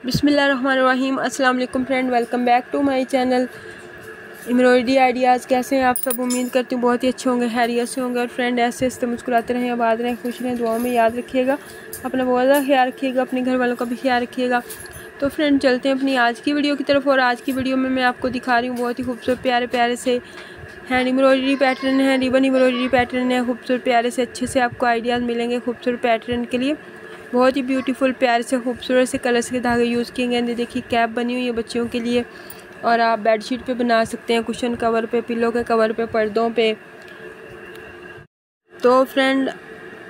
बिसमीम अस्सलाम friend, welcome back to my channel. Embroidery ideas, कैसे हैं आप सब? उम्मीद करती हूँ बहुत ही अच्छे होंगे हैरियत से होंगे। और फ्रेंड, ऐसे ऐसे मुस्कुराते रहें, आबाद रहें, खुश रहें, दुआओं में याद रखिएगा। अपना बहुत ज़्यादा ख्याल रखिएगा, अपने घर वालों का भी ख्याल रखिएगा। तो फ्रेंड, चलते हैं अपनी आज की वीडियो की तरफ़। और आज की वीडियो में मैं आपको दिखा रही हूँ बहुत ही खूबसूरत, प्यारे प्यारे से हैंड एम्ब्रॉयडरी पैटर्न है, रिबन एम्ब्रॉयडरी पैटर्न है। खूबसूरत, प्यारे से अच्छे से आपको आइडियाज़ मिलेंगे खूबसूरत पैटर्न के लिए। बहुत ही ब्यूटीफुल प्यार से, खूबसूरत से कलर्स के धागे यूज़ किए गए देखिए कैप बनी हुई है बच्चियों के लिए। और आप बेडशीट पे बना सकते हैं कुशन कवर पे पिलो के कवर पे, पर्दों पे। तो फ्रेंड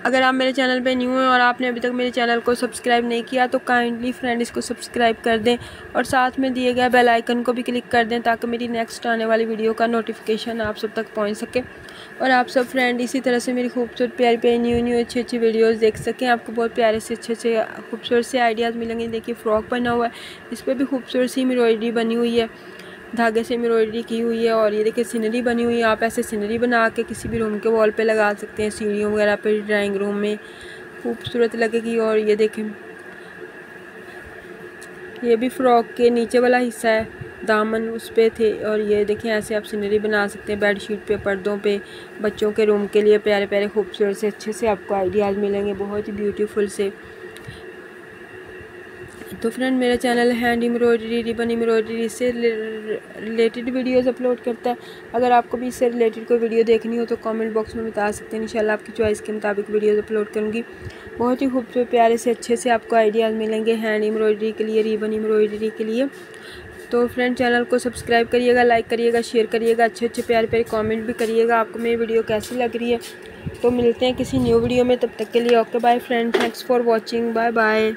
अगर आप मेरे चैनल पे न्यू हैं और आपने अभी तक मेरे चैनल को सब्सक्राइब नहीं किया तो काइंडली फ्रेंड इसको सब्सक्राइब कर दें और साथ में दिए गए बेल आइकन को भी क्लिक कर दें ताकि मेरी नेक्स्ट आने वाली वीडियो का नोटिफिकेशन आप सब तक पहुँच सके। और आप सब फ्रेंड इसी तरह से मेरी खूबसूरत, प्यारी प्यारी, न्यू न्यू, अच्छी अच्छी वीडियोज़ देख सकें। आपको बहुत प्यारे से अच्छे अच्छे, खूबसूरत से आइडियाज़ मिलेंगे। देखिए फ़्रॉक बना हुआ है, इस पर भी खूबसूरत सी एम्ब्रॉयडरी बनी हुई है। धागे से एम्ब्रॉयडरी की हुई है और ये देखिए सीनरी बनी हुई है। आप ऐसे सीनरी बना के किसी भी रूम के वॉल पे लगा सकते हैं, सीढ़ियों वगैरह पे ड्राइंग रूम में। खूबसूरत लगेगी और ये देखें, ये भी फ्रॉक के नीचे वाला हिस्सा है, दामन उस पर थे और ये देखें ऐसे आप सीनरी बना सकते हैं बेड शीट पे, पर्दों पे, बच्चों के रूम के लिए प्यारे प्यारे खूबसूरत से अच्छे से आपको आइडियाज़ मिलेंगे, बहुत ही ब्यूटीफुल से। तो फ्रेंड मेरा channel hand embroidery ribbon embroidery से रिलेटेड वीडियोस अपलोड करता है। अगर आपको भी इससे रिलेटेड कोई वीडियो देखनी हो तो कमेंट बॉक्स में बता सकते हैं। इंशाल्लाह आपकी चॉइस के मुताबिक वीडियोस अपलोड करूँगी। बहुत ही खूबसूरत, प्यारे से अच्छे से आपको आइडियाज़ मिलेंगे हैंड एम्ब्रॉयडरी के लिए रिबन एम्ब्रॉयडरी के लिए। तो फ्रेंड चैनल को सब्सक्राइब करिएगा लाइक करिएगा शेयर करिएगा अच्छे अच्छे प्यारे प्यारे कमेंट भी करिएगा। आपको मेरी वीडियो कैसी लग रही है? तो मिलते हैं किसी न्यू वीडियो में। तब तक के लिए okay bye friend thanks for watching bye bye